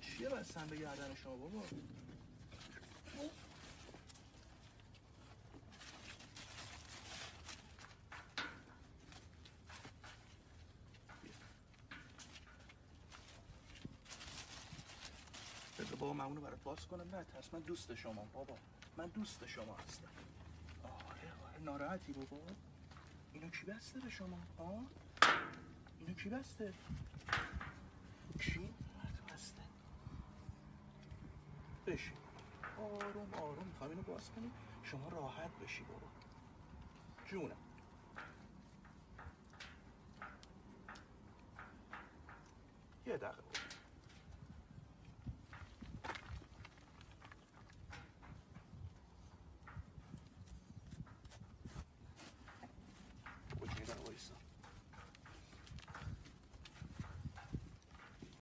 چیه بستن به گردن شما بابا؟ بذار بابا من اونو برات باز کنم. نه ترس من دوست شما بابا. من دوست شما هستم. آره آره ناراحتی بابا. اینو کی بسته به شما؟ ها اینو کی بسته کی برات بسته بشین. آروم آروم می‌خوام اینو باز کنی. شما راحت بشی بابا جونم. یه دقیقه.